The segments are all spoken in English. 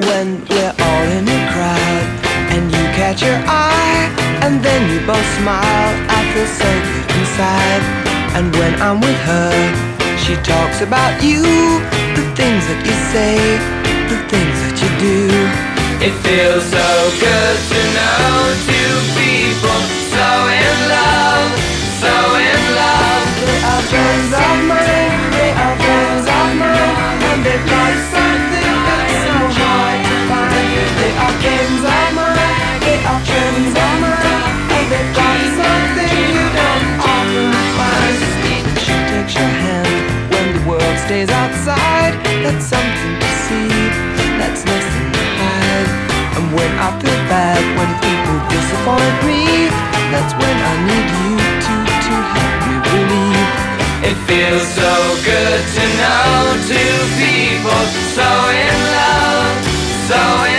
when we're all in a crowd and you catch your eye and then you both smile I feel safe inside. And when I'm with her she talks about you the things that you say the things that you do. It feels so good to know two people so in love. stays outside. That's something to see. That's nothing to hide. And when I feel bad When people disappoint me That's when I need you to To help me believe It feels so good to know Two people so in love So in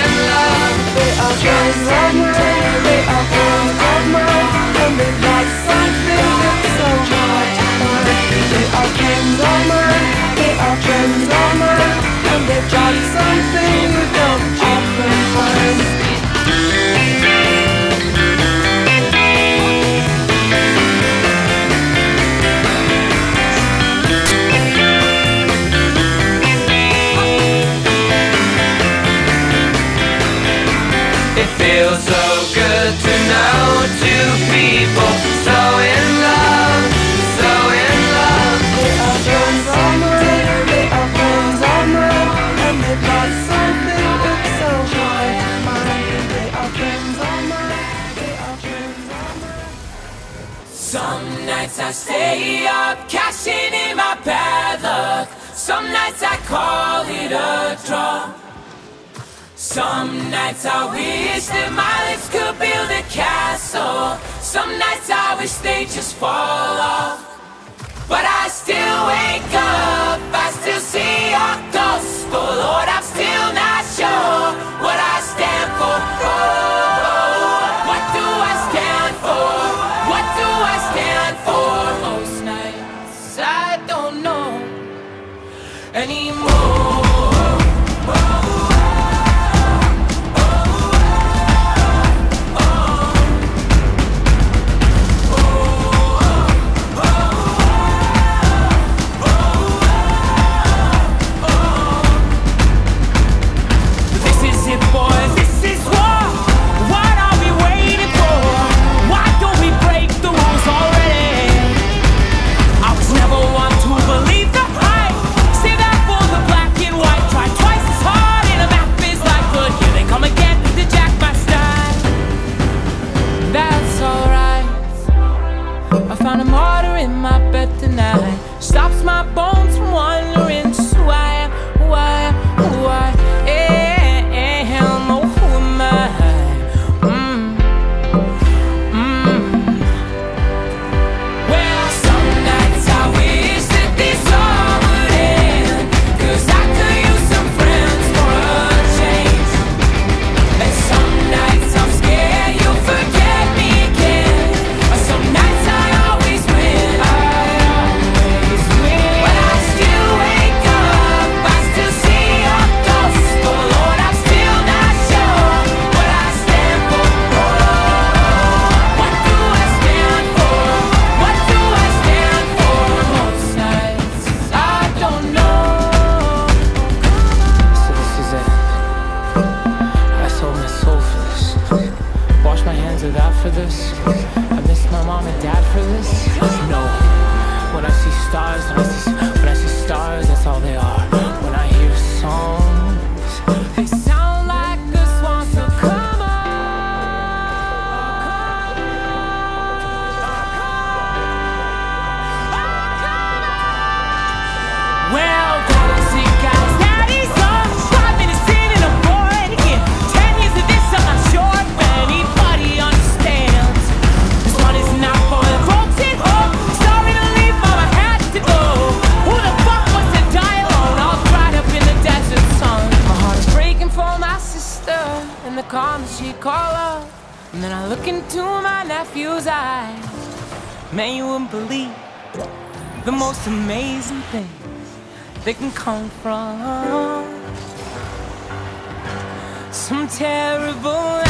nights I stay up, cashing in my bad luck. Some nights I call it a draw. Some nights I wish that my lips could build a castle. Some nights I wish they just fall off. But I still wake up, I still see your ghost. Oh Lord, I've I found a martyr in my bed tonight. Stops my bones from wandering. us. sister in the calm she'd call up. And then I look into my nephew's eyes. Man, you wouldn't believe the most amazing things they can come from. Some terrible